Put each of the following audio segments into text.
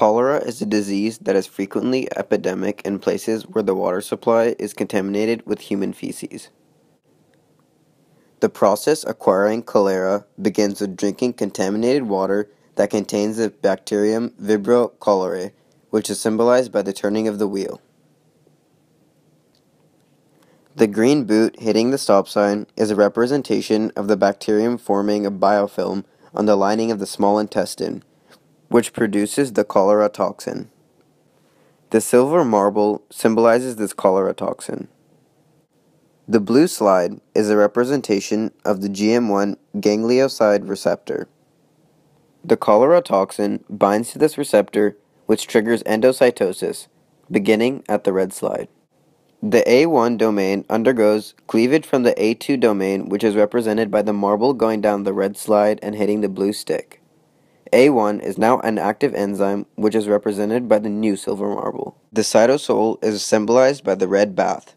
Cholera is a disease that is frequently epidemic in places where the water supply is contaminated with human feces. The process acquiring cholera begins with drinking contaminated water that contains the bacterium Vibrio cholerae, which is symbolized by the turning of the wheel. The green boot hitting the stop sign is a representation of the bacterium forming a biofilm on the lining of the small intestine which produces the cholera toxin. The silver marble symbolizes this cholera toxin. The blue slide is a representation of the GM1 ganglioside receptor. The cholera toxin binds to this receptor, which triggers endocytosis, beginning at the red slide. The A1 domain undergoes cleavage from the A2 domain, which is represented by the marble going down the red slide and hitting the blue stick. A1 is now an active enzyme which is represented by the new silver marble. The cytosol is symbolized by the red bath.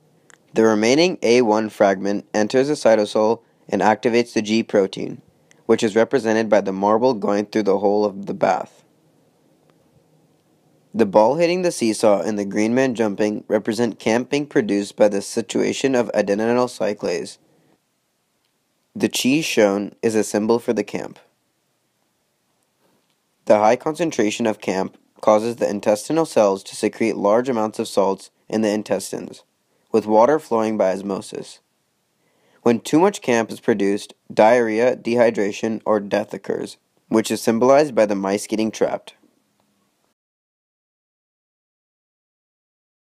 The remaining A1 fragment enters the cytosol and activates the G protein, which is represented by the marble going through the hole of the bath. The ball hitting the seesaw and the green man jumping represent cAMP being produced by the situation of adenylyl cyclase. The cheese shown is a symbol for the cAMP. The high concentration of cAMP causes the intestinal cells to secrete large amounts of salts in the intestines, with water flowing by osmosis. When too much cAMP is produced, diarrhea, dehydration, or death occurs, which is symbolized by the mice getting trapped.